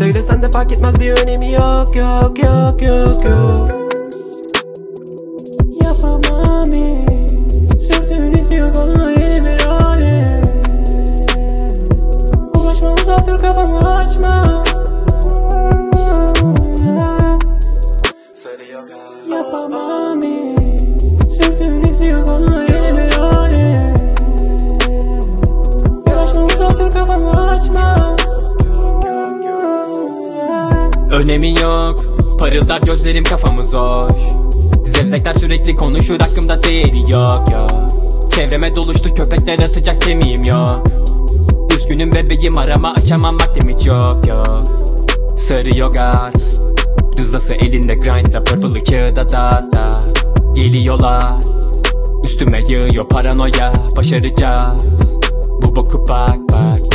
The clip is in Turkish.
Söylesen de fark etmez bir önemi yok yok yok yok yok. Yapamam hiç. Sürtün istiyor koluna yeni bir hale Uğraşma uzattır kafamı açma. Yapamam hiç Önemi yok. Parıldar gözlerim kafamı zor. Zevzekler sürekli konuşur hakkımda değeri yok yok Çevreme doluştu köpekler atacak kemiğim yok. Üzgünüm bebeğim arama açamam vaktim hiç yok yok Sarı yogar. Rızası elinde grindla purple'ı kağıda da da Geliyorlar. Üstüme yığıyor paranoya Başaracağız. Bu boku bak bak